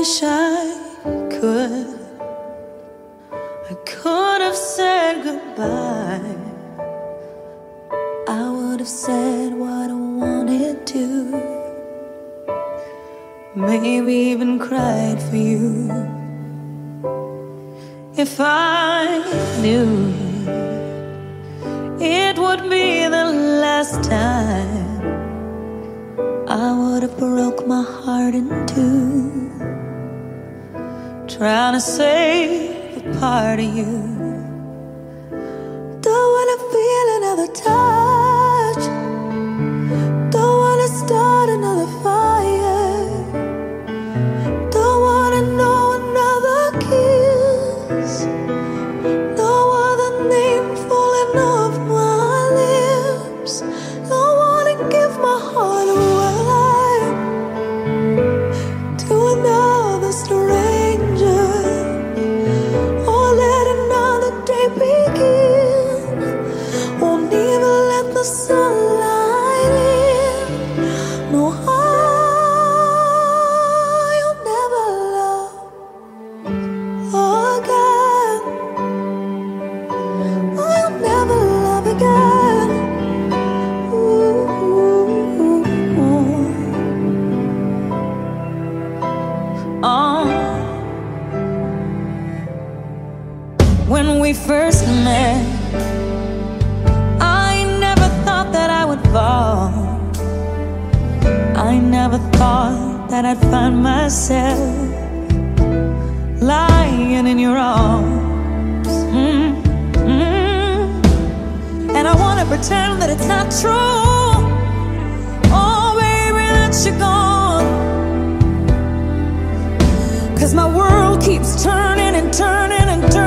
wish I could. I could have said goodbye. I would have said what I wanted to. Maybe even cried for you. If I knew it would be the last time, I would have broke my heart in two trying to save a part of you. Don't wanna feel another time. that I'd find myself lying in your arms. Mm -hmm. And I wanna pretend that it's not true. Oh, baby, that you're gone. Cause my world keeps turning and turning and turning.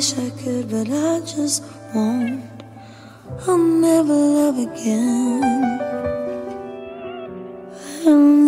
wish I could, but I just won't. I'll never love again. I'm